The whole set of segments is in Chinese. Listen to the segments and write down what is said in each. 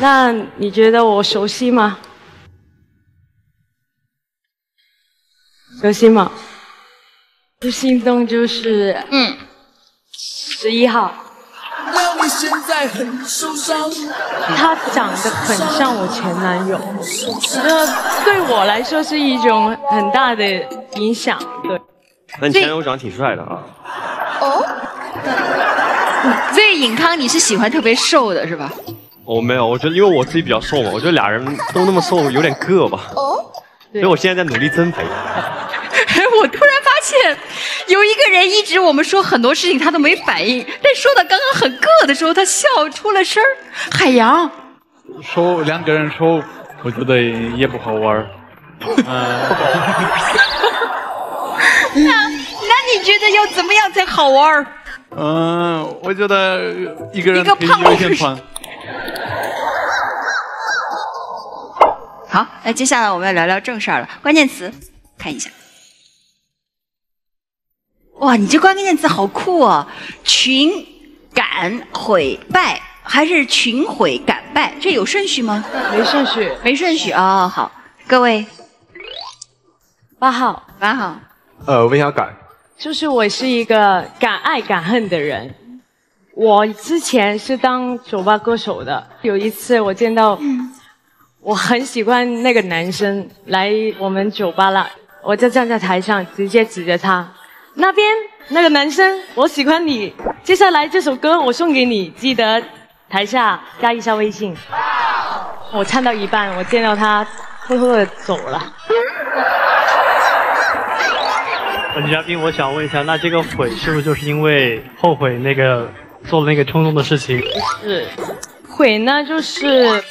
那你觉得我熟悉吗？熟悉吗？不心动就是嗯，十一号。他长得很像我前男友，这对我来说是一种很大的影响。对，那你前男友长得挺帅的啊。哦。所 以尹康，你是喜欢特别瘦的是吧？我没有，我觉得因为我自己比较瘦嘛，我觉得俩人都那么瘦，有点硌吧。哦。所以我现在在努力增肥。我突然发现，有一个人一直我们说很多事情他都没反应，但说到刚刚很硌的时候，他笑出了声儿。海洋。说两个人说，我觉得也不好玩儿。那那你觉得要怎么样才好玩儿？嗯，我觉得一个人可以有点胖。好，那接下来我们要聊聊正事儿了。关键词，看一下。哇，你这关键词好酷哦！群感毁败还是群毁感败？这有顺序吗？没顺序，没顺序哦。好，各位，八号，八号。呃，为啥改？就是我是一个敢爱敢恨的人。我之前是当酒吧歌手的。有一次我见到，我很喜欢那个男生来我们酒吧了，我就站在台上直接指着他，那边那个男生，我喜欢你。接下来这首歌我送给你，记得台下加一下微信。我唱到一半，我见到他偷偷的走了。女嘉宾，我想问一下，那这个悔是不是就是因为后悔那个做了那个冲动的事情？是，悔呢就是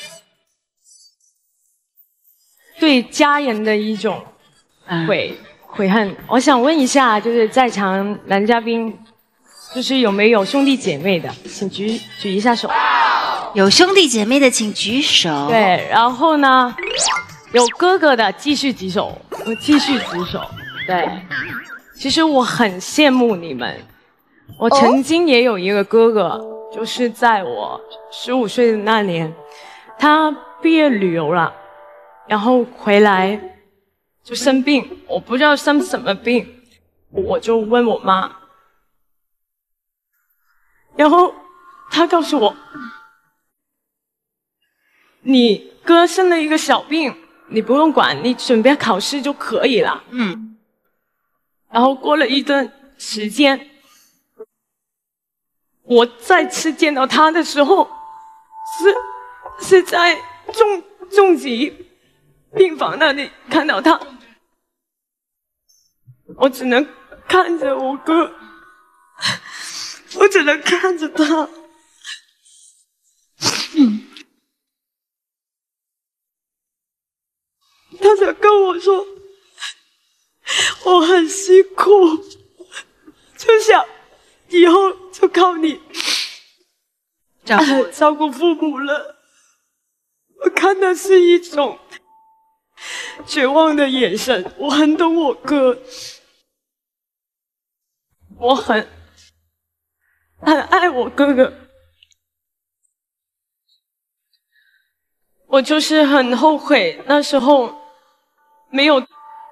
对家人的一种悔悔恨。我想问一下，就是在场男嘉宾，就是有没有兄弟姐妹的，请举举一下手。有兄弟姐妹的请举手。对，然后呢，有哥哥的继续举手，我继续举手。对。其实我很羡慕你们，我曾经也有一个哥哥，就是在我十五岁的那年，他毕业旅游了，然后回来就生病，我不知道生什么病，我就问我妈，然后她告诉我，你哥生了一个小病，你不用管，你准备考试就可以了。嗯。然后过了一段时间，我再次见到他的时候，是是在重重疾病房那里看到他，我只能看着我哥，我只能看着他，他想跟我说。我很辛苦，就想以后就靠你照顾照顾父母了。我看的是一种绝望的眼神。我很懂我哥，我很很爱我哥哥，我就是很后悔那时候没有。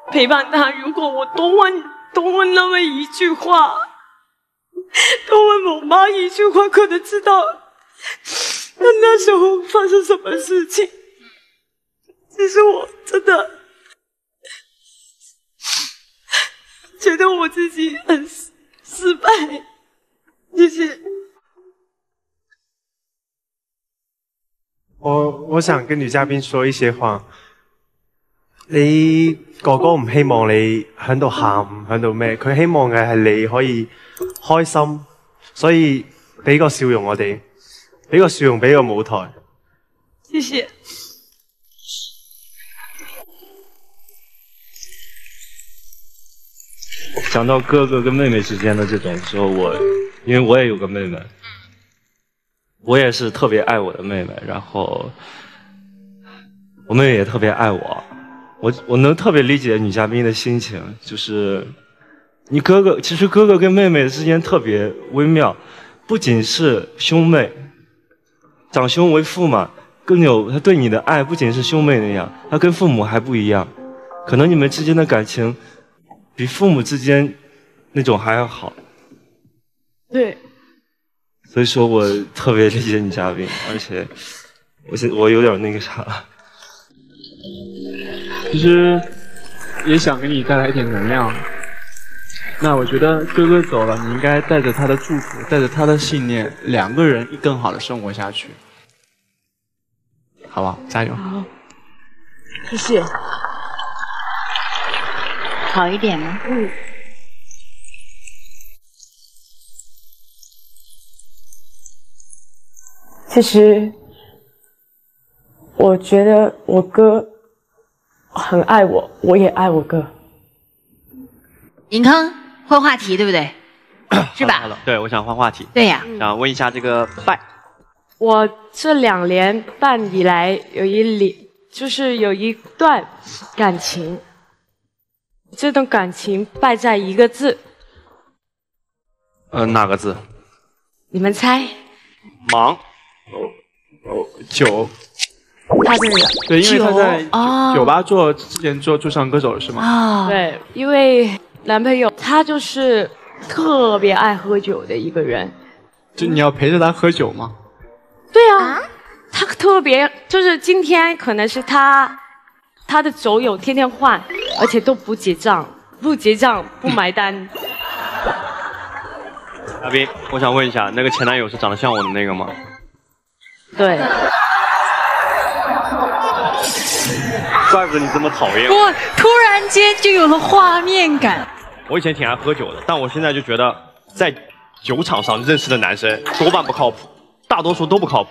陪伴他，如果我多问多问那么一句话，多问我妈一句话，可能知道那那时候发生什么事情。其实我真的觉得我自己很失败，谢谢。我我想跟女嘉宾说一些话。你哥哥唔希望你喺度喊，喺度咩？佢希望嘅系你可以开心，所以俾个笑容我哋，俾个笑容俾个舞台。谢谢。想到哥哥跟妹妹之间的这种时候，我因为我也有个妹妹，我也是特别爱我的妹妹，然后我妹妹也特别爱我。我我能特别理解女嘉宾的心情，就是你哥哥，其实哥哥跟妹妹之间特别微妙，不仅是兄妹，长兄为父嘛，更有他对你的爱，不仅是兄妹那样，他跟父母还不一样，可能你们之间的感情比父母之间那种还要好。对，所以说我特别理解女嘉宾，而且我现我有点那个啥。其实也想给你带来一点能量。那我觉得哥哥走了，你应该带着他的祝福，带着他的信念，两个人更好的生活下去，好不好？加油！好，谢谢。好一点吗？嗯。其实，我觉得我哥很爱我，我也爱我哥。尹康换话题，对不对？是吧？好了，对，我想换话题。对呀。想问一下这个拜。我这两年半以来有一里，就是有一段感情，这段感情败在一个字。呃，哪个字？你们猜？忙。哦哦，酒。他对了。对，因为他在酒吧做之前做驻唱歌手是吗？啊。对，因为男朋友他就是特别爱喝酒的一个人。就你要陪着他喝酒吗？对啊，他特别就是今天可能是他他的酒友天天换，而且都不结账，不结账不买单。嘉宾，我想问一下，那个前男友是长得像我的那个吗？对。怪不得你这么讨厌我。突然间就有了画面感。我以前挺爱喝酒的，但我现在就觉得，在酒场上认识的男生多半不靠谱，大多数都不靠谱。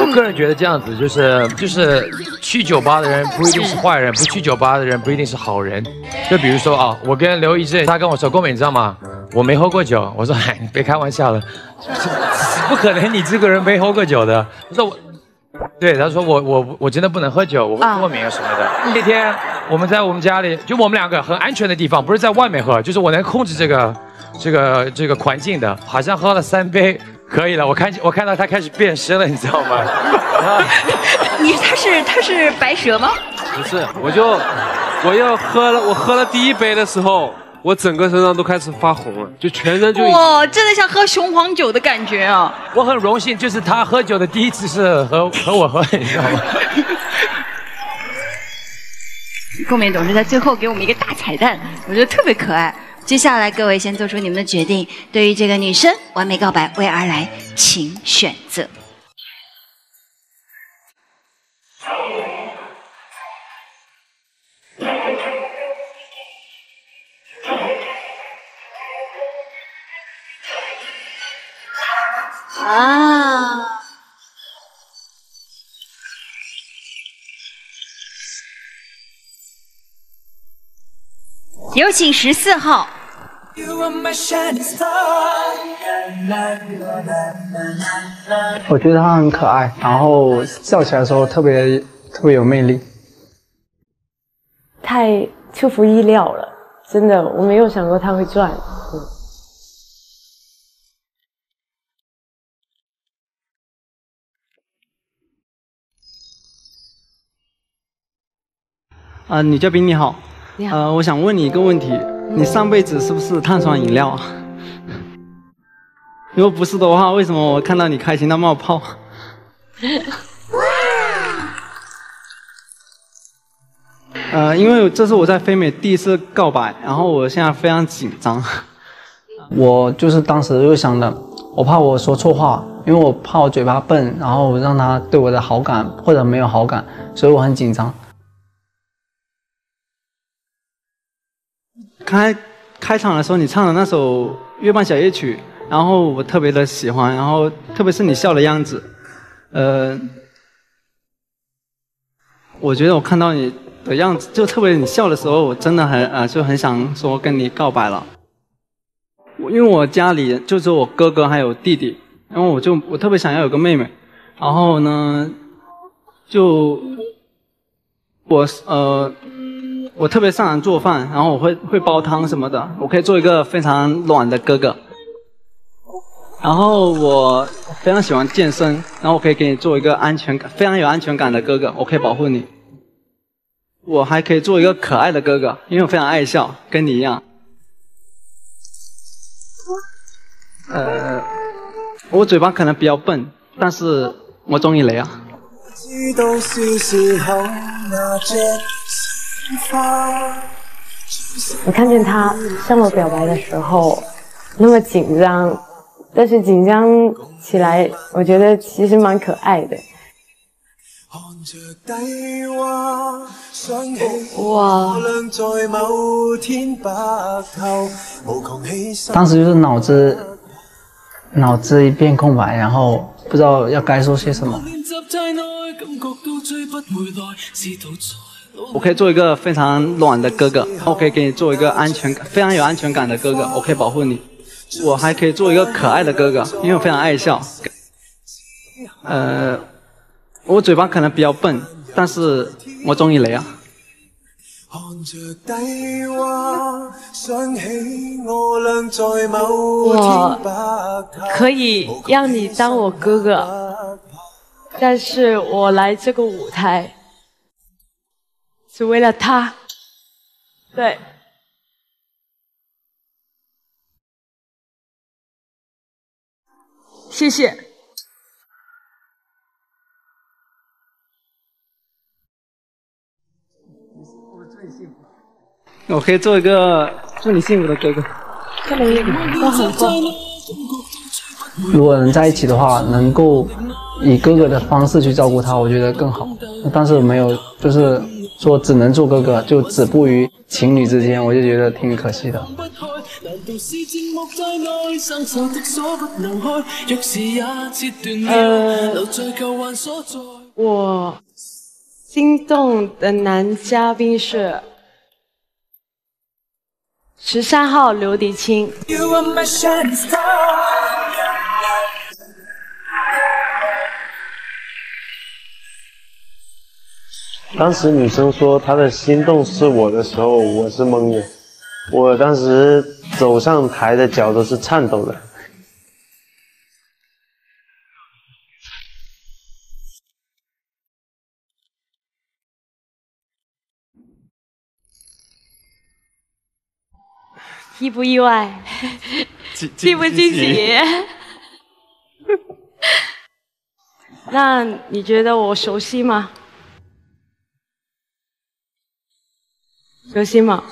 我个人觉得这样子就是就是去酒吧的人不一定是坏人，不去酒吧的人不一定是好人。就比如说啊，我跟刘一正，他跟我说，郭美你知道吗？我没喝过酒。我说嗨，你别开玩笑了，不可能你这个人没喝过酒的。我说我。对，他说我我我真的不能喝酒，我会过敏啊什么的。那天我们在我们家里，就我们两个很安全的地方，不是在外面喝，就是我能控制这个这个这个环境的。好像喝了三杯，可以了。我看我看到他开始变身了，你知道吗？你他是他是白蛇吗？不是，我就我又喝了，我喝了第一杯的时候。我整个身上都开始发红了，就全身就哇，真的像喝雄黄酒的感觉啊！我很荣幸，就是他喝酒的第一次是和和我喝，你知道吗？共勉总是在最后给我们一个大彩蛋，我觉得特别可爱。接下来各位先做出你们的决定，对于这个女生完美告白为而来，请选择。请十四号。我觉得他很可爱，然后笑起来的时候特别特别有魅力。太出乎意料了，真的，我没有想过他会赚。啊，女嘉宾你好，你好，呃，我想问你一个问题，你上辈子是不是碳酸饮料啊？如果不是的话，为什么我看到你开心到冒泡？呃，因为这是我在非美第一次告白，然后我现在非常紧张。我就是当时就想着，我怕我说错话，因为我怕我嘴巴笨，然后让他对我的好感或者没有好感，所以我很紧张。开开场的时候，你唱的那首《月半小夜曲》，然后我特别的喜欢，然后特别是你笑的样子，呃，我觉得我看到你的样子，就特别你笑的时候，我真的很呃就很想说跟你告白了。我因为我家里就只有我哥哥还有弟弟，然后我就我特别想要有个妹妹，然后呢，就我呃。我特别擅长做饭，然后我会会煲汤什么的，我可以做一个非常暖的哥哥。然后我非常喜欢健身，然后我可以给你做一个安全感非常有安全感的哥哥，我可以保护你。我还可以做一个可爱的哥哥，因为我非常爱笑，跟你一样。呃，我嘴巴可能比较笨，但是我中意你啊。我看见他向我表白的时候那么紧张，但是紧张起来，我觉得其实蛮可爱的。哇！哇！当时就是脑子脑子一片空白，然后不知道要该说些什么。我可以做一个非常暖的哥哥，我可以给你做一个安全感非常有安全感的哥哥，我可以保护你。我还可以做一个可爱的哥哥，因为我非常爱笑。呃，我嘴巴可能比较笨，但是我中意你啊。我可以让你当我哥哥，但是我来这个舞台是为了他，对。谢谢。我可以做一个祝你幸福的哥哥。如果能在一起的话，能够以哥哥的方式去照顾他，我觉得更好。但是没有，就是说只能做哥哥，就止步于情侣之间，我就觉得挺可惜的。呃，我心动的男嘉宾是。十三号刘迪清。当时女生说她的心动是我的时候，我是懵的。我当时走上台的脚都是颤抖的。意不意外？惊 不惊喜？那你觉得我熟悉吗？熟悉吗？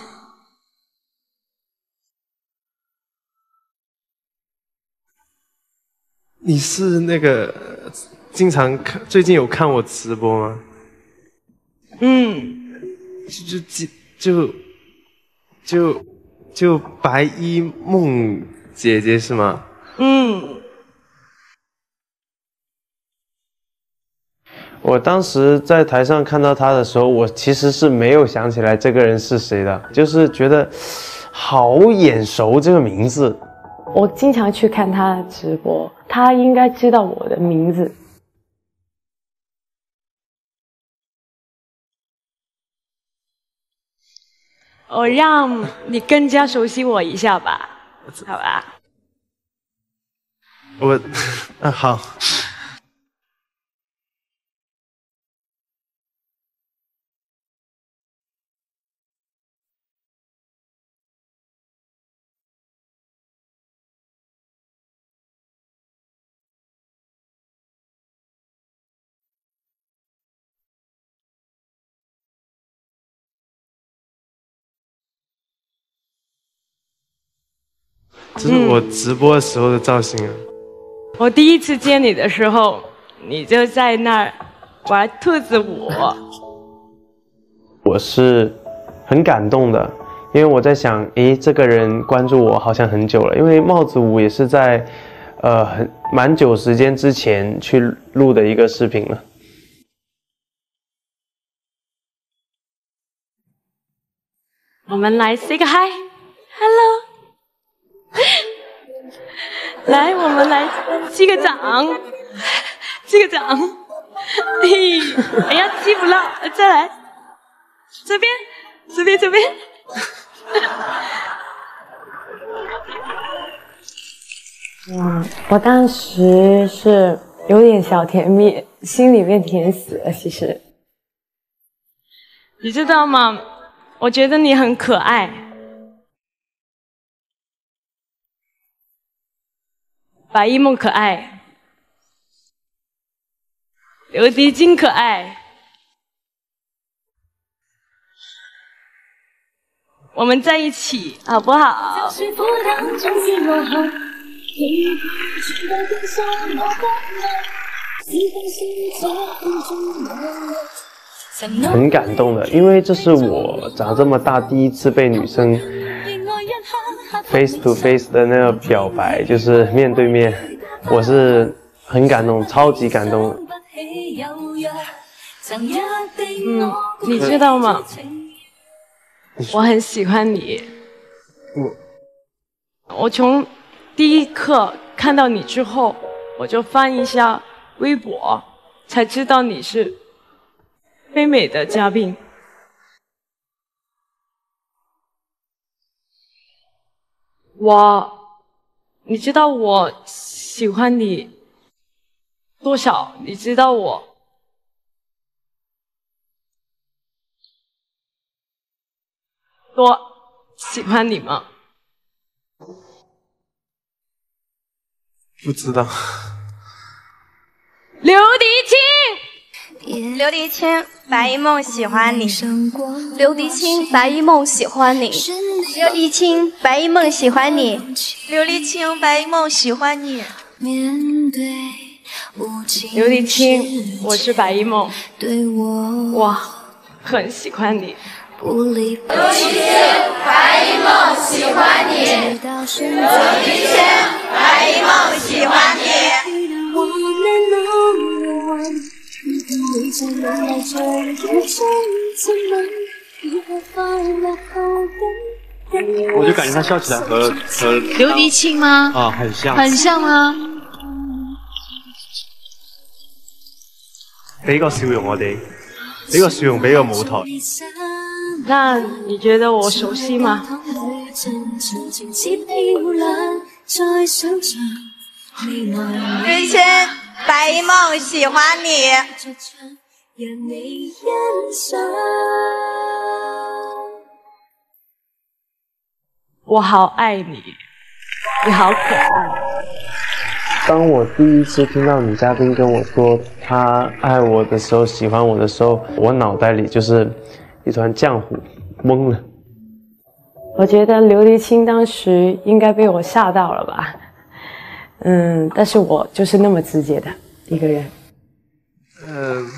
你是那个经常看，最近有看我直播吗？嗯。就就就就。就白衣梦姐姐是吗？嗯。我当时在台上看到他的时候，我其实是没有想起来这个人是谁的，就是觉得好眼熟这个名字。我经常去看他的直播，他应该知道我的名字。我让你更加熟悉我一下吧，好吧？我，啊 好。这是我直播的时候的造型啊！我第一次见你的时候，你就在那儿玩兔子舞。我是很感动的，因为我在想，诶，这个人关注我好像很久了，因为帽子舞也是在呃很蛮久时间之前去录的一个视频了。我们来 say 个 hi，hello。来，我们来击个掌，击个掌。嘿，哎呀，击不到，再来，这边，这边，这边。哇，我当时是有点小甜蜜，心里面甜死了。其实，你知道吗？我觉得你很可爱，白一梦可爱，刘迪金可爱，我们在一起。好不好？很感动的，因为这是我长这么大第一次被女生 face to face 的那个表白，就是面对面，我是很感动，超级感动。嗯，你知道吗？我很喜欢你。我我从第一刻看到你之后，我就翻一下微博，才知道你是。非美的嘉宾，我，你知道我喜欢你多少？你知道我多喜欢你吗？不知道。刘迪清。刘迪清，白一梦喜欢你。刘迪清，白一梦喜欢你。刘迪清，白一梦喜欢你。刘迪清，白一梦喜欢你。刘迪清，我是白一梦，我很喜欢你。刘迪清，白一梦喜欢你。刘迪清，白一梦喜欢你。我就感觉他笑起来和和刘迪庆吗？啊，很像，很像吗？俾个笑容我哋，俾个笑容俾个舞台。那你觉得我熟悉吗？瑞谦，白一梦喜欢你。我好爱你，你好可爱。当我第一次听到女嘉宾跟我说她爱我的时候，喜欢我的时候，我脑袋里就是一团浆糊，懵了。我觉得刘迪清当时应该被我吓到了吧。嗯，但是我就是那么直接的一个人。嗯，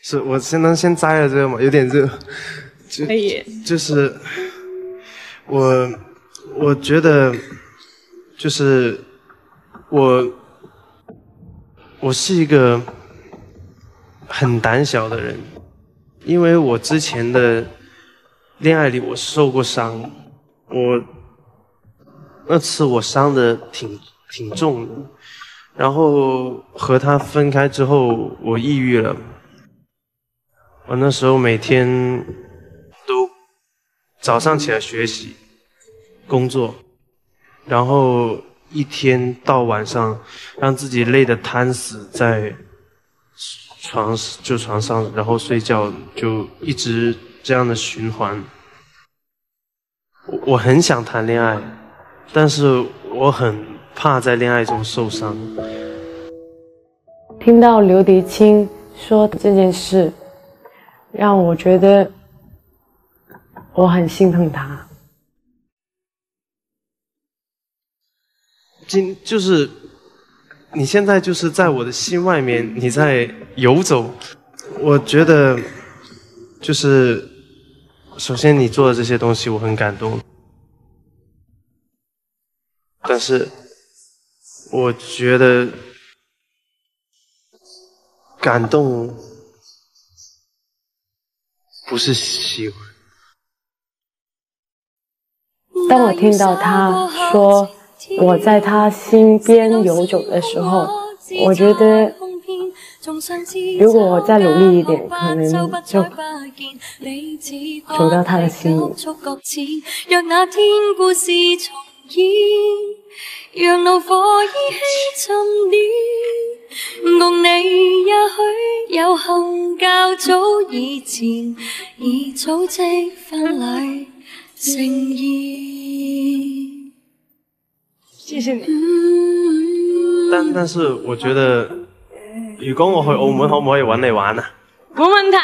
是我先能先摘了这个吗？有点热。可以。就是我，我觉得，就是我，我是一个很胆小的人，因为我之前的恋爱里我受过伤，我那次我伤的挺。挺重的，然后和他分开之后，我抑郁了。我那时候每天都早上起来学习、工作，然后一天到晚上让自己累得瘫死在床就床上，然后睡觉，就一直这样的循环。我很想谈恋爱，但是我很。怕在恋爱中受伤。听到刘迪清说这件事，让我觉得我很心疼他。今就是你现在就是在我的心外面，你在游走。我觉得就是首先你做的这些东西我很感动，但是。我觉得感动不是喜欢。当我听到他说我在他心边游走的时候，我觉得如果我再努力一点，可能就走到他的心里。煙，讓怒火依稀沉澱。共你也許有幸較早以前，已組織婚禮盛宴。謝謝你。但但是我覺得，如果我去澳門，可唔可以揾你玩啊？冇問題。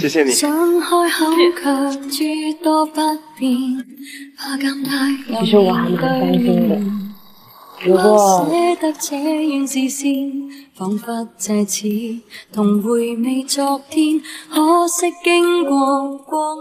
謝謝你。想開口卻諸多不便，怕尷尬其實我還蠻擔心的，如果捨得這樣視線，彷彿這次同回味昨天，可惜經過光。